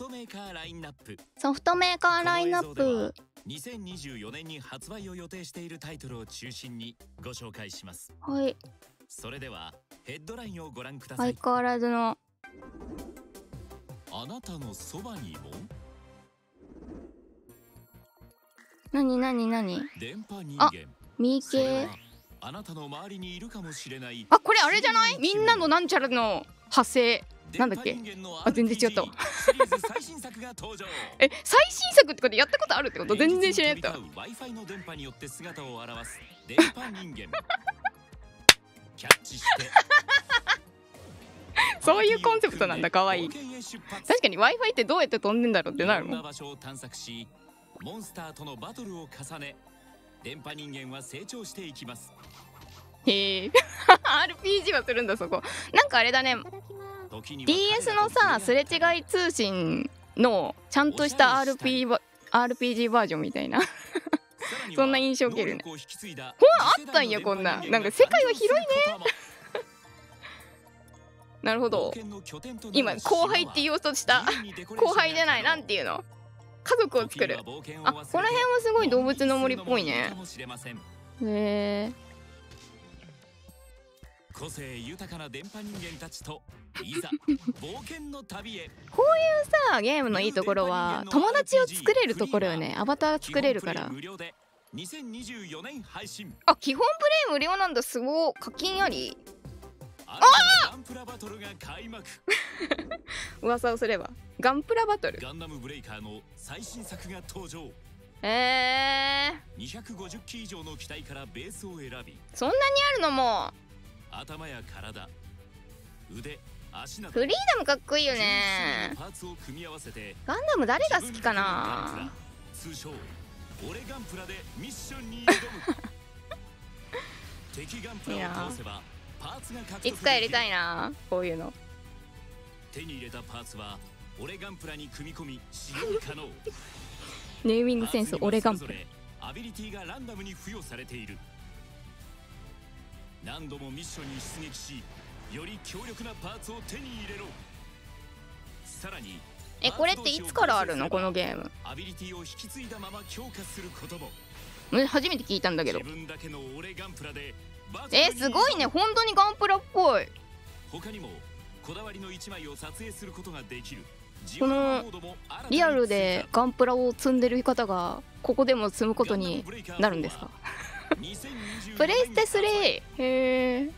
トメーカーラインナップ。ソフトメーカーラインナップ。2024年に発売を予定しているタイトルを中心にご紹介します。はい。それではヘッドラインをご覧ください。相変わらずの。あなたのそばにも？なになになに電波人あ間ミー系あなたの周りにいるかもしれない。あこれあれじゃない？みんなのなんちゃらの派生なんだっけ？あ全然違った。わ え最新作ってことやったことあるってこと？全然知らなかった。そういうコンセプトなんだ。可愛い。冒険へ出発。確かに w i f i ってどうやって飛んでんだろうってないるもなん場所を探索しモンスターとのバトルを重ね電波人間は成長していきます。へえ。RPG はするんだそこ。なんかあれだね DS のさすれ違い通信のちゃんとした RP バ RPG バージョンみたいな。そんな印象受けるね。ほんああったんやこんな。なんか世界は広いね。なるほど。今後輩って言おうとした。後輩じゃない。なんていうの？家族を作る。あこの辺はすごい動物の森っぽいね。へえ個性豊かな電波人間たちといざ 冒険の旅へ。さあゲームのいいところは友達を作れるところよね。アバター作れるから。無料で2024年配信。あ基本プレイ無料なんだ。すごい課金あり。あガンプラバトルが開幕。噂をすれば。ガンプラバトル。ガンダムブレイカーの最新作が登場。えー、250機以上の機体からベースを選び。そんなにあるのも頭や体腕足などフリーダムかっこいいよ11ねパーツを組み合わせてガンダム誰が好きかな？通称俺ガンプラでミッションに挑む。敵ガンプラを倒せばパーツが獲得いつかやりたいいな。こういうの。手に入れたパーツは俺ガンプラに組み込み使用可能。ネーミングセンス俺ガンプラ。アビリティがランダムに付与されている何度もミッションに出撃しより強力なパーツを手に入れろ。さらにえこれっていつからあるの？このゲーム。アビリティを引き継いだまま強化することも。うん初めて聞いたんだけど。えすごいね。本当にガンプラっぽい。他にもこだわりの一枚を撮影することができる。このリアルでガンプラを積んでる方がここでも積むことになるんですか？プレイステ3へえ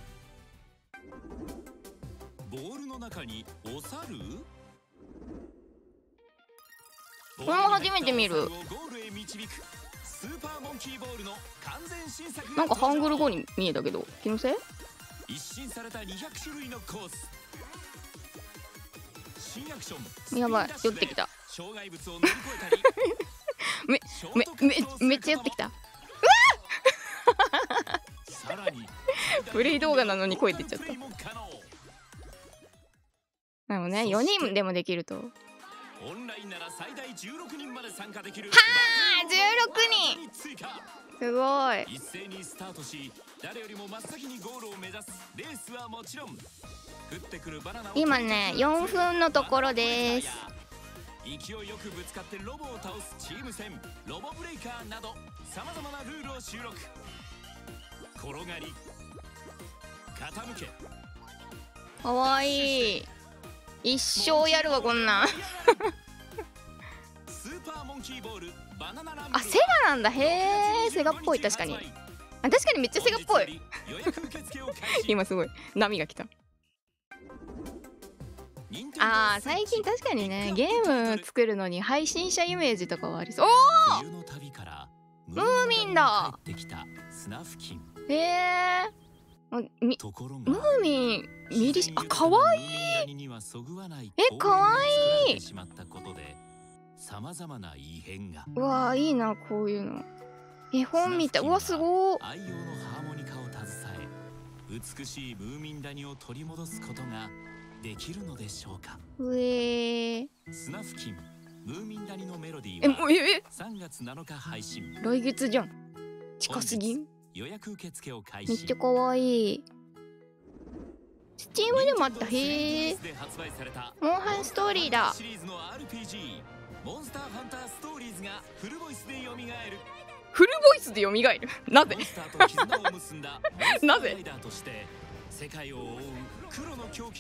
ボールの中にお猿？これも初めて見る。なんかハングル後登場に見えたけど気のせい？一新された200種類のコース。新アクションやばい。寄ってきた。障害物を乗り越えたり。めめめめっちゃ寄ってきたプレイ動画なのに声出ちゃった。トータルプレイもね4人でもできると。はオンラインなら最大16人まで参加できる。あ16人。すごい。一斉にスタートし誰よりも真っ先にゴールを目指す。レースはもちろん。降ってくるバナナを今ね4分のところです勢いよくぶつかってロボを倒すチーム戦ロボブレイカーなどさまざまなルールを収録。転がり傾け。かわいい。一生やるわこんなん。スーパーモンキーボールバナナランブルあセガなんだ。へえセガっぽい確かに。あ確かにめっちゃセガっぽい。今すごい。波が来たあー最近確かにねゲーム作るのに配信者イメージとかはありそう。冬の旅からムーミンだ！へえみところムがーミンミリシあかわい！いいえかわい！いうわーいいなこういうの。絵本みたいうわすごー。愛用のハーモニカを携え美しいムーミン谷を取り戻すことができるのでしょうか？うえー。スナフキンムーミン谷のメロディえーはもうえ3月7日配信。来月じゃん近すぎん？予約受付を開始。めっちゃかわい。いスチームでもあった？へえモンハンストーリーだ。モンスターハンターストーリーズがフルボイスで蘇る。フルボイスで蘇る？なぜ？なぜ？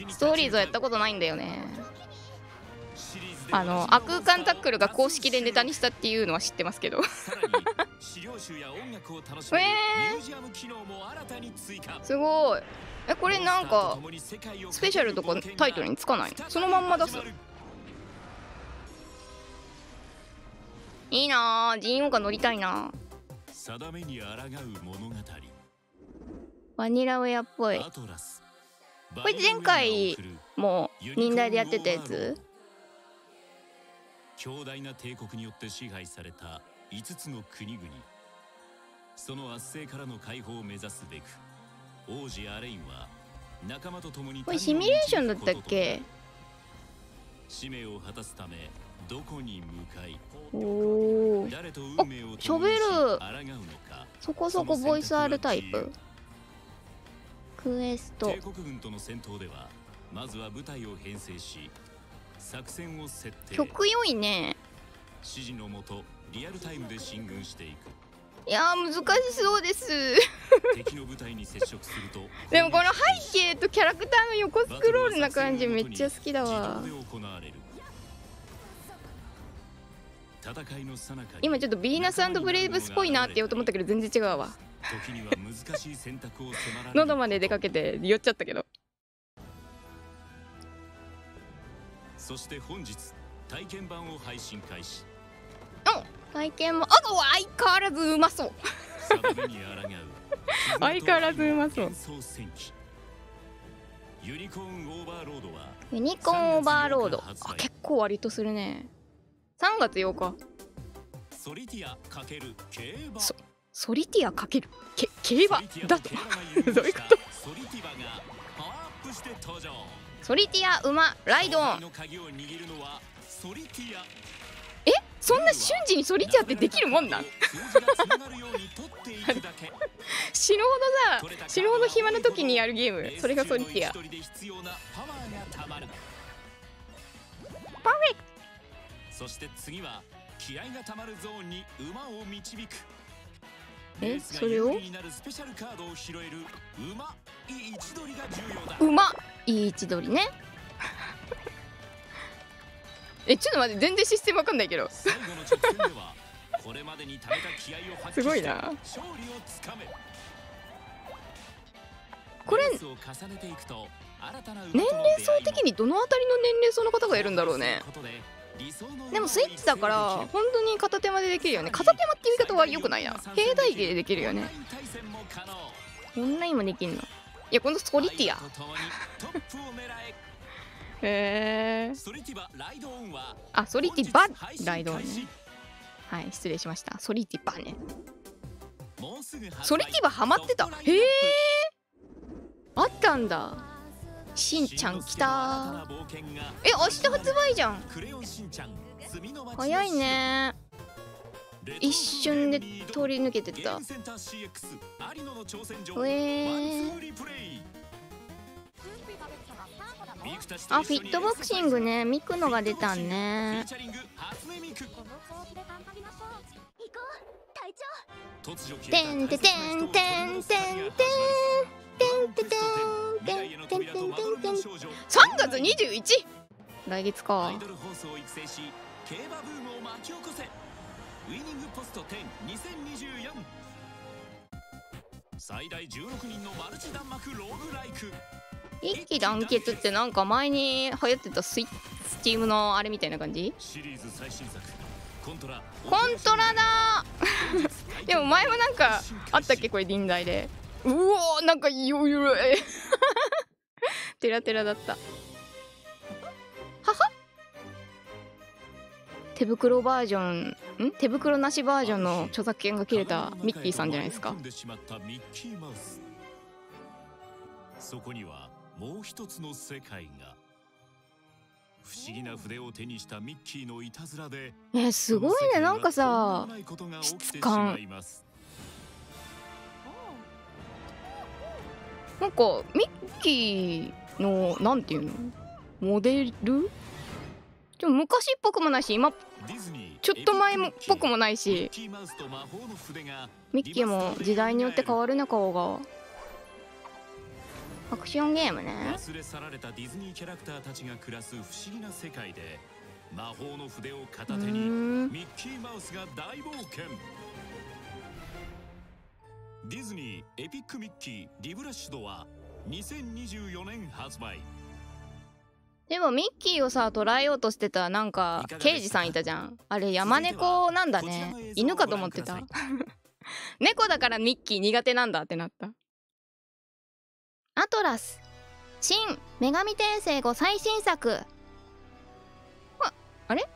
ストーリーズはやったことないんだよね。あのアクーカンタックルが公式でネタにしたっていうのは知ってますけど。えー、すごい。えこれなんかスペシャルとかタイトルにつかない？そのまんま出す？いいなジンオが乗りたいな定めに抗う物語バニラウェアっぽい。これ前回も忍耐でやってたやつ？強大な帝国によって支配された5つの国々。その圧政からの解放を目指すべく王子アレインは仲間と共にこれシミュレーションだったっけ？使命を果たすためどこに向かいおおしゃべるそこそこボイスあるタイプ？クエスト。帝国軍との戦闘ではまずは部隊を編成し作戦を設定。曲良いね。指示のもとリアルタイムで進軍していく。いや難しそうです。敵の部隊に接触すると でもこの背景とキャラクターの横スクロールな感じめっちゃ好きだわ。今ちょっとヴィーナスブレイブスっぽいなって言おうと思ったけど全然違うわ喉まで出かけて言っちゃったけど。そして本日体験版を配信開始。お体験もあ相変わらずうまそう。相変わらずうまそう。ユニコーンオーバーロードはユニコーンオーバーロード。あ結構割とするね。3月8日。ソリティアかける競馬ソリティアかける。け競馬だと。どういうこと？ソリティア馬ライドオン。え？そんな瞬時にソリティアってできるもんなん？死ぬほどさ死ぬほど暇な時にやるゲーム。それがソリティア。パーフェクト！そして次は気合がたまるゾーンに馬を導くえそれを？馬。いい位置取りね。えちょっと待って全然システムわかんないけど。すごいな。これ年齢層的にどのあたりの年齢層の方がいるんだろうねでもスイッチだから本当に片手間でできるよね。片手間って言い方はよくないな。携帯機でできるよね。こんな今できんの？いやこのソリティア へえあソリティバライドオンね。はい失礼しました。ソリティバね。ソリティバハマってた。へえあったんだしんちゃん来た。え明日発売じゃん。早いね。一瞬で通り抜けてた。え。ー、あフィットボクシングね。ミクのが出たんねてんててんてんてんてん月21来月か競馬ブームを巻き起こせウイニングポスト10 2024最大16人のマルチ弾幕ローグライク。一気団結ってなんか前に流行ってたスイスチームのあれみたいな感じ？シリーズ最新作。コントラコントラだ。でも前もなんかあったっけ？これ臨大で。うおなんかよよえテラテラだった。はは？手袋バージョンん？手袋なしバージョンの著作権が切れたミッキーさんじゃないですか。そこにはもう一つの世界が。不思議な筆を手にしたミッキーのいたずらでえすごいね。なんかさ質感なんかミッキーのなんていうの？モデル？ちょ昔っぽくもないし今ちょっと前っぽくもないし。ミッキーも時代によって変わるね顔がアクションゲームね。忘れ去られたディズニーキャラクターたちが暮らす不思議な世界で魔法の筆を片手にミッキーマウスが大冒険ディズニーエピックミッキーリブラッシュドは2024年発売でもミッキーをさ捉えようとしてたなんか刑事さんいたじゃん。あれ山猫なんだね。犬かと思ってた。猫だからミッキー苦手なんだってなった。アトラス。新女神転生後最新作。ああれ？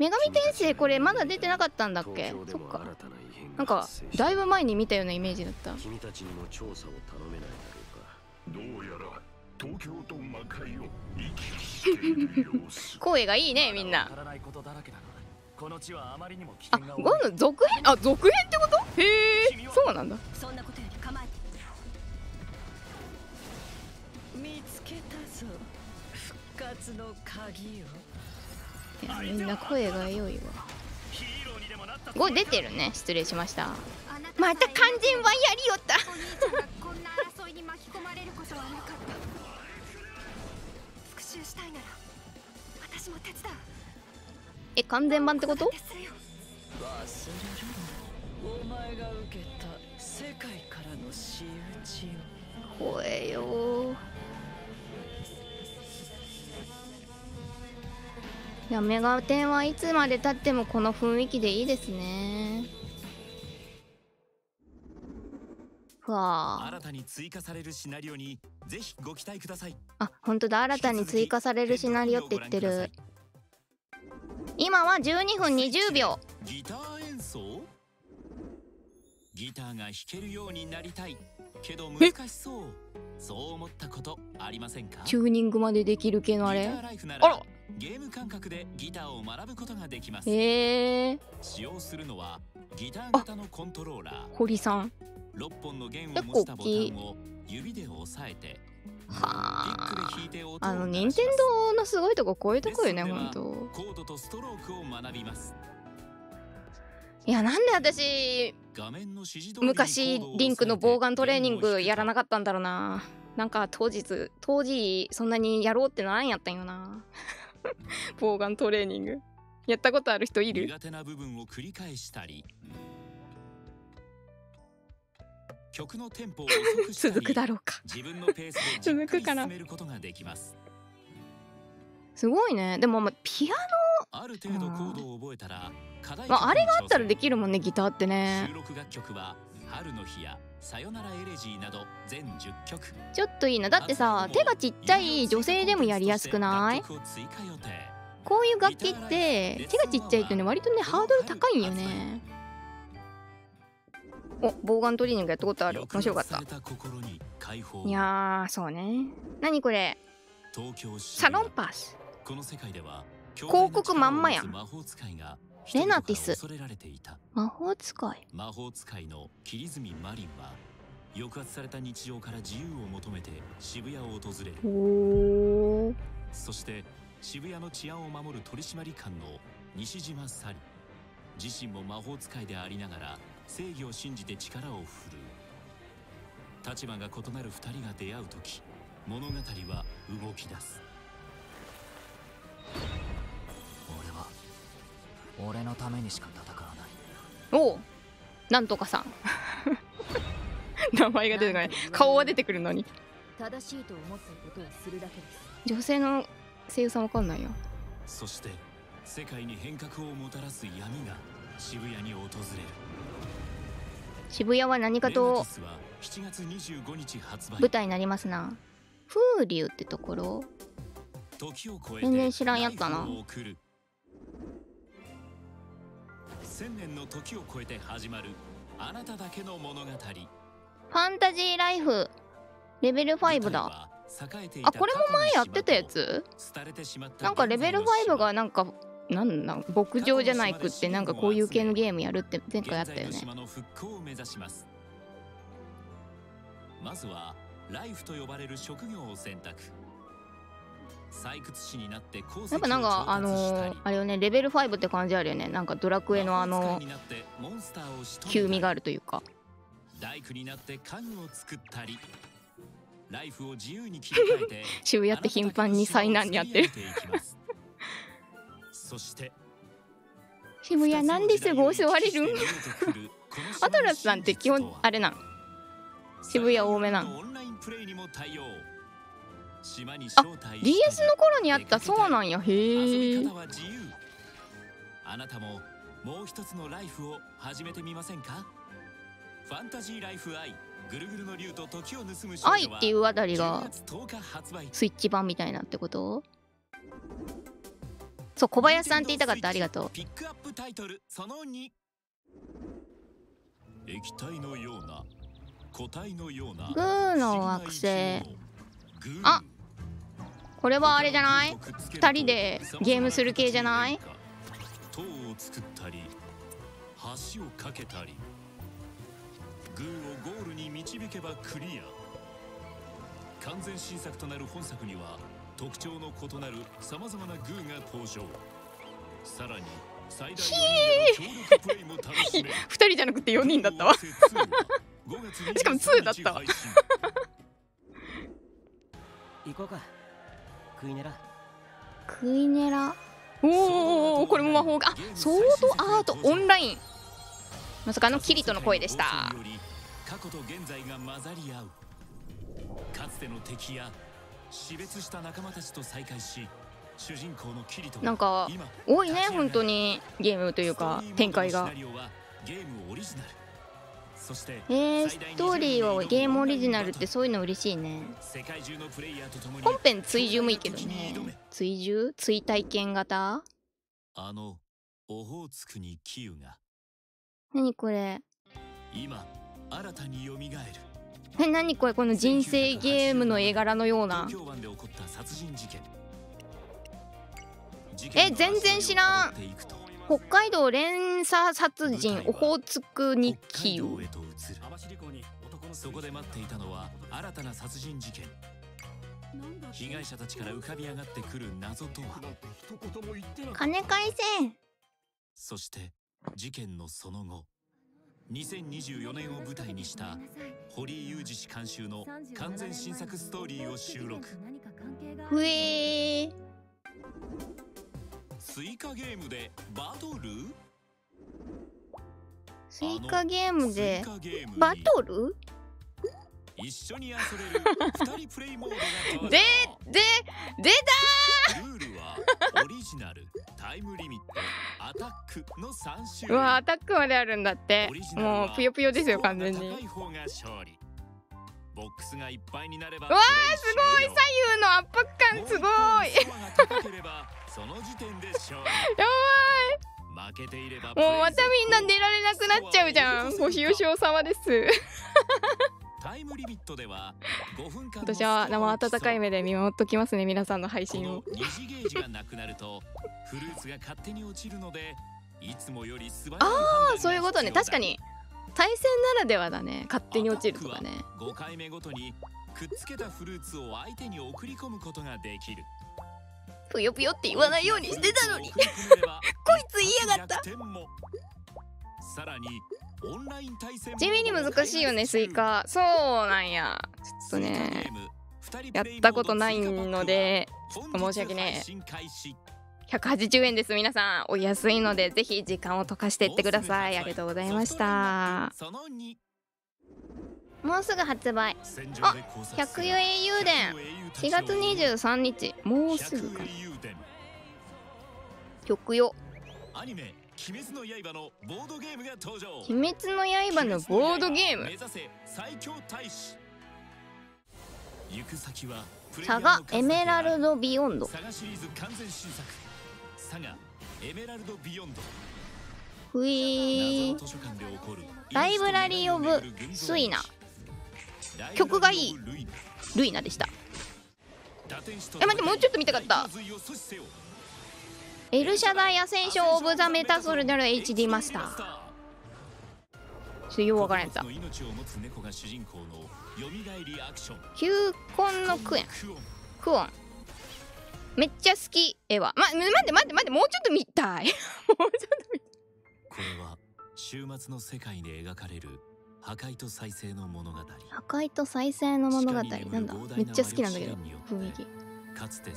女神転生これまだ出てなかったんだっけ？そっか。なんかだいぶ前に見たようなイメージだった。君たちにも調査を頼めないだろうかどうやら東京と魔界を行き来している様子。声がいいねみんな。この地はあまりにもあ、ゴン続編？あ続編ってこと？へえそうなんだ。そんなことより構えて見つけたぞ。復活の鍵をみんな声が良いわ。これ出てるね。失礼しました。また完全版やりよった。こんな争いに巻き込まれることはなかった復讐したいなら私も手伝うえ完全版ってこと？忘れるお前が受けた世界からの仕打ちを。怖えよいやメガテンはいつまでたってもこの雰囲気でいいですね。ふわ新たに追加されるシナリオにぜひご期待ください。あ本当だ。新たに追加されるシナリオって言ってる。今は12分20秒。ギター演奏？ギターが弾けるようになりたい。けど難しそう。そう思ったことありませんか？チューニングまでできる系のあれ？あらゲーム感覚でギターを学ぶことができます。使用するのはギター型のコントローラー。堀さん。6本の弦を模したボタンを指で押さえてはあ。あの任天堂のすごいとここういうとこよね本当コードとストロークを学びます。いやなんで私昔リンクのボウガントレーニングやらなかったんだろうな。なんか当日当時そんなにやろうってならんやったんよなボウガントレーニング。やったことある人いる？苦手な部分を繰り返したり。曲のテンポを 続くだろうか。自分のペースで続くかな？す。ごいね。でもまあピアノ？ある程度コードを覚えたらまあ、あれがあったらできるもんねギターってね。収録楽曲は春の日やさよならエレジーなど全10曲。ちょっといいな。だってさ手がちっちゃい女性でもやりやすくない？こういう楽器って手がちっちゃいとね割とねハードル高いんよね。おボウガントリーニングやったことある。面白かった。いやそうね。何これ？サロンパス。広告まんまやんレナティス。魔法使い。魔法使いの桐住マリンは抑圧された日常から自由を求めて渋谷を訪れる。そして渋谷の治安を守る取締官の西島サリ自身も魔法使いでありながら正義を信じて力を振るう。立場が異なる2人が出会う時物語は動き出す俺のためにしか戦わない。おおなんとかさん。名前が出てこない。顔は出てくるのに。正しいと思ったことをするだけです。女性の声優さんわかんないよ。そして世界に変革をもたらす闇が渋谷に訪れる。渋谷は何かと舞台になりますな。風流ってところ？全然知らんやったな千年の時を超えて始まるあなただけの物語。ファンタジーライフ。レベル5だ。あこれも前やってたやつ？なんかレベル5がなんかなんなん牧場じゃないくってなんかこういう系のゲームやるって前回あったよね。まずはライフと呼ばれる職業を選択やっぱなんかあのー、あれよねレベル5って感じあるよね。なんかドラクエのあの急味があるというか大工になって家具を作ったり。ライフを自由に切り替えて 渋谷って頻繁に災難にあってる。そして渋谷なんですぐ襲われるアトラスさんって基本あれなん？渋谷多めなん？あ DS の頃にあったそうなんや。へえ。あなたももう一つのライフを始めてみませんか？ファンタジーライフアイぐるぐるの竜と時を盗む愛っていうあたりがスイッチ版みたいなってこと？そう小林さんって言いたかった。ありがとう。ピックアップタイトルその2液体のような固体のようなグーの惑星。あこれはあれじゃない？2人でゲームする系じゃない？塔を作ったり橋を架けたりグーをゴールに導けばクリア。完全新作となる本作には特徴の異なるさまざまなグーが登場。さらに最大4人プレイも楽しめ2 人じゃなくて4人だったわ。しかも2だったわ行こうかクイネラクイネラおおこれも魔法があソードアートオンライン。まさかのキリトの声でした。過去と現在が混ざり合う。かつての敵や死別した仲間たちと再会し主人公のキリトなんか多いね本当にゲームというか展開が。ゲームオリジナルえー、ストーリーはゲームオリジナルってそういうの嬉しいね。本編追従もいいけどね。追従？追体験型？あのオホーツクにキユが。何これ？今新たに蘇る。え何これ？この人生ゲームの絵柄のような。え全然知らん北海道連鎖殺人オホーツク日記。そこで待っていたのは新たな殺人事件。被害者たちから浮かび上がってくる謎とは？金返せ。そして事件のその後。2024年を舞台にした堀井雄二氏監修の完全新作ストーリーを収録。ふえースイカゲームでバトル？スイカゲームでバトル？一緒に遊べる 二人プレイモードがでで出たルールはオリジナルタイムリミットアタックの3種類。うわアタックまであるんだって。もうぷよぷよですよ完全にボックスがいっぱいになればわあすごい左右の圧迫感すごい。その時点で勝利。やばい。負けていればもうまたみんな寝られなくなっちゃうじゃん。ごひよしお様です。タイムリミットでは5分間私は生温かい目で見守っときますね皆さんの配信を。二次ゲージがなくなるとフルーツが勝手に落ちるのでいつもより素晴らしいああそういうことね。確かに対戦ならではだね勝手に落ちるとかね。5回目ごとにくっつけたフルーツを相手に送り込むことができる。ぷよぷよって言わないようにしてたのに。こいつ言いやがった。さらに地味に難しいよねスイカ。そうなんや。ちょっとねやったことないのでちょっと申し訳ね180円です。皆さんお安いのでぜひ時間を溶かしていってください。ありがとうございました。もうすぐ発売。あ百0英雄伝。4月23日。もうすぐか。曲よアニメ鬼滅の刃のボードゲームが登場。鬼滅の刃のボードゲーム。サガエメラルドビヨンドサガエメラルドビヨンド。ふい。ライブラリー・オブ・スイナ。曲がいい。ルイナ。でした。え待ってもうちょっと見たかった。エルシャダイアセンション・オブ・ザ・メタソルダル HD マスター。ちょっとようわからんやつだ。球根のクエン。クオンめっちゃ好き絵は。ま待って待って待ってもうちょっと見たい。もうちょっと見たい。これは終末の世界で描かれる破壊と再生の物語。破壊と再生の物語。なんだ？めっちゃ好きなんだけど。雰囲気。かつて栄え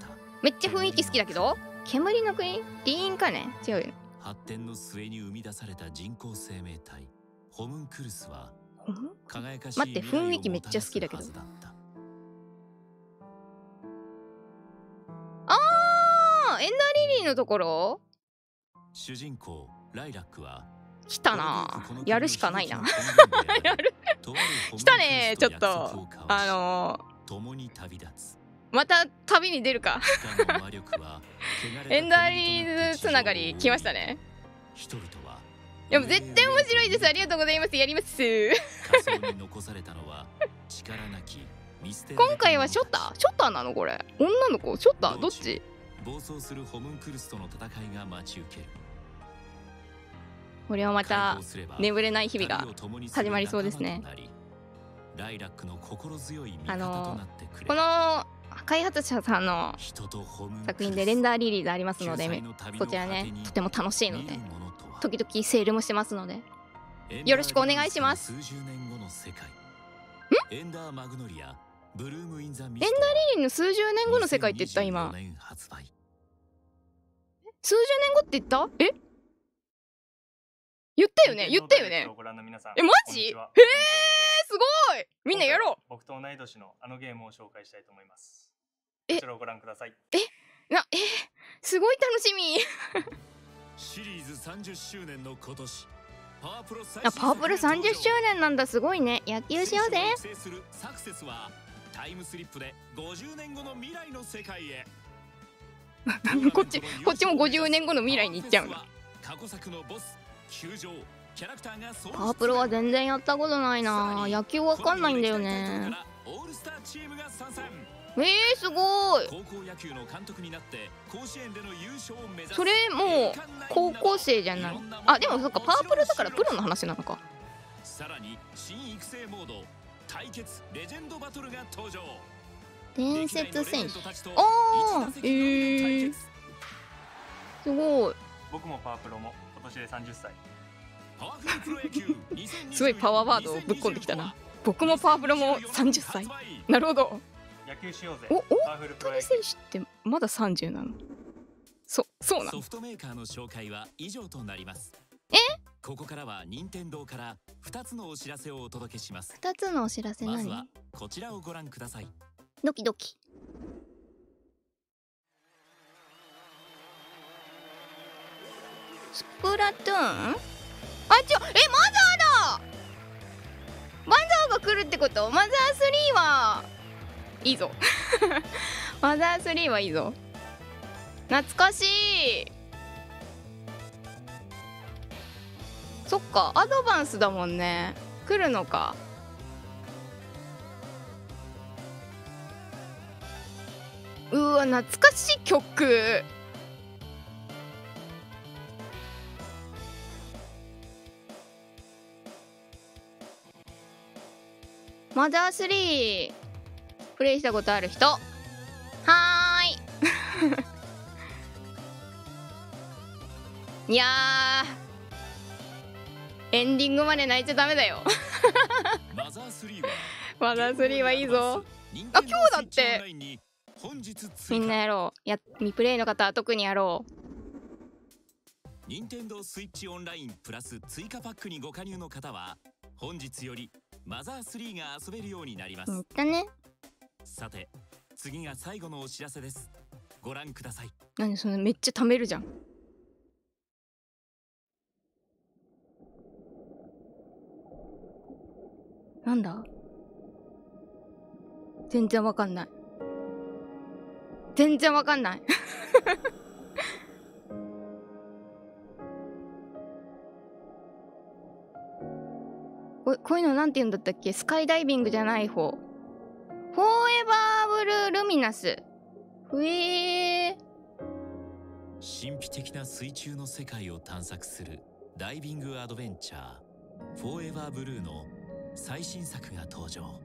た。めっちゃ雰囲気好きだけど？煙の国？リーンかね？違うよ発展の末に生み出された人工生命体。ホムンクルスは輝かしい待って雰囲気めっちゃ好きだけどエンダーリリーのところ？主人公ライラックは来たな。やるしかないな。やる。来たねちょっと。あのー、共に旅立つ。また旅に出るか。エンダーリーズつながり来ましたね。いやもう絶対面白いです。ありがとうございます。やります。今回はショッター？ショッターなのこれ？女の子？ショッター？どっち？暴走するホムンクルスとの戦いが待ち受ける。これはまた眠れない日々が始まりそうですね。あのこの開発者さんの作品でレンダーリリーズありますのでこちらねとても楽しいので時々セールもしてますのでよろしくお願いします。んエンダーリリーの数十年後の世界って言った今。数十年後って言った？え？言ったよね？言ったよね？えマジ？へえすごい！みんなやろう。僕と同い年のあのゲームを紹介したいと思います。こちらをご覧ください。え？なえ？すごい楽しみ。シリーズ30周年の今年。パワープロあパワープロ30周年なんだ。すごいね。野球しようぜ。サクセスはタイムスリップで50年後の未来の世界へ。こっちこっちも50年後の未来に行っちゃうの過去作のボス球場キャラクターがパワープロは全然やったことないな。野球わかんないんだよね。オールスターチームが参戦。えー、すごい。高校野球の監督になって甲子園での優勝を目指す。それもう高校生じゃない。あでもそっかパープルだからプロの話なのか。さらに新育成モード対決レジェンドバトルが登場。伝説選手ああえー、すごい。僕もパワープロも今年で30歳。すごいパワーワードをぶっ込んできたな。僕もパワープロも30歳。なるほど。野球しようぜ。お大谷選手ってまだ30なの？そそうなソフトメーカーの紹介は以上となります。えここからは任天堂から2つのお知らせをお届けします。2つのお知らせ何まずはこちらをご覧ください。ドキドキ。スプラトゥーン？あちょえマザーだ！マザーが来るってこと？マザー3は？いいぞ。マザー3はいいぞ。懐かしいそっかアドバンスだもんね。来るのか。うわ懐かしい曲。マザー3プレイしたことある人。はーい。いやエンディングまで泣いちゃダメだよ。マザー3はマザー3はいいぞ。あ今日だって。みんなやろう。や未プレイの方は特にやろう。任天堂スイッチオンラインプラス追加パックにご加入の方は本日よりマザー3が遊べるようになります。言ったね。さて次が最後のお知らせです。ご覧ください。何それめっちゃ貯めるじゃんなんだ？全然わかんない。全然わかんない。ここういうのなんて言うんだったっけ？スカイダイビングじゃない方。フォーエバーブルールミナス。ふえー。神秘的な水中の世界を探索するダイビングアドベンチャー。フォーエバーブルーの最新作が登場。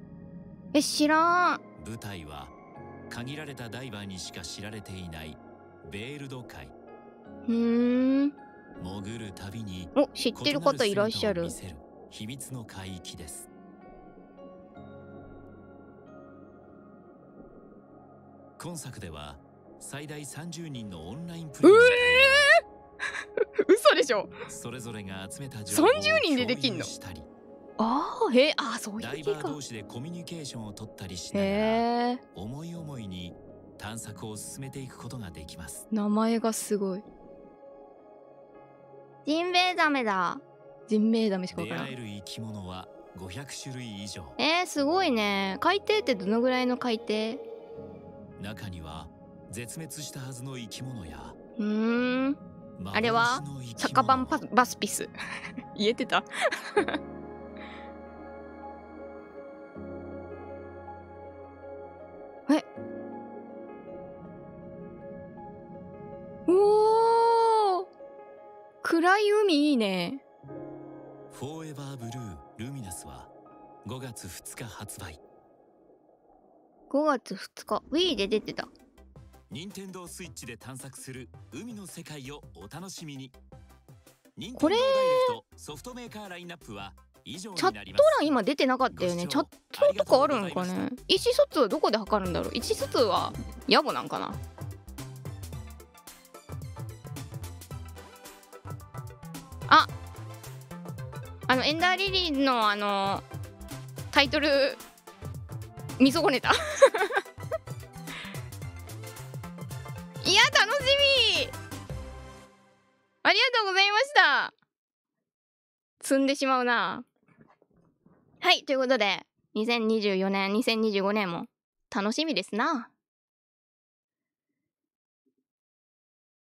え知らん。舞台は限られたダイバーにしか知られていないベールド海うーん。潜るたびにお知ってる方いらっしゃる。秘密の海域です。今作では最大30人のオンラインプレイうえー、嘘でしょ。それぞれが集めた情報を30人でできんの？ああへえあそういうダイバー同士でコミュニケーションを取ったりしながら思い思いに探索を進めていくことができます。名前がすごい。ジンベエザメだ。ジンベエザメしかわからない出会える生き物は500種類以上。えー、すごいね。海底ってどのぐらいの海底？中には絶滅したはずの生き物やうん。あれは？酒版バスピス。言えてた え。おお暗い海いいね。フォーエバーブルールミナスは5月2日発売。5月2日。Wii で出てた。任天堂スイッチで探索する海の世界をお楽しみに。これ。ソフトメーカーラインナップはチャット欄今出てなかったよね。チャットとかあるのかね。意思疎通はどこで測るんだろう？意思疎通は野暮なんかな？ああのエンダーリリーのあのタイトル見損ねた。いや楽しみ！ありがとうございました。積んでしまうなはいということで2024年2025年も楽しみですな。